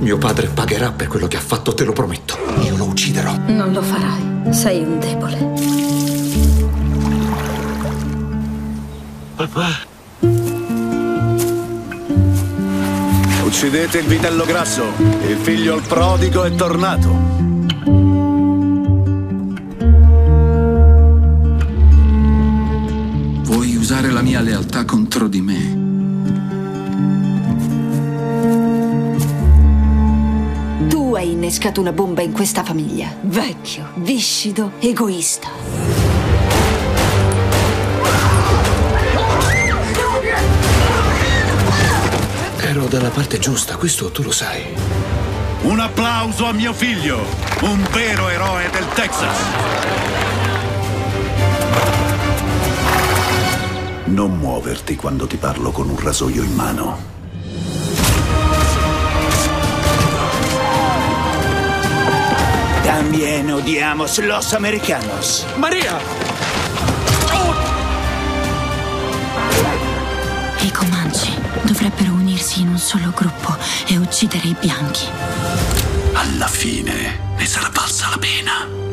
Mio padre pagherà per quello che ha fatto, te lo prometto. Io lo ucciderò. Non lo farai. Sei un debole. Papà. Uccidete il vitello grasso. Il figlio il prodigo è tornato. Vuoi usare la mia lealtà contro di me? Hai innescato una bomba in questa famiglia. Vecchio, viscido, egoista. Ero dalla parte giusta, questo tu lo sai. Un applauso a mio figlio, un vero eroe del Texas. Non muoverti quando ti parlo con un rasoio in mano. También odiamos los americanos. Maria! I Comanche dovrebbero unirsi in un solo gruppo e uccidere i bianchi. Alla fine ne sarà valsa la pena.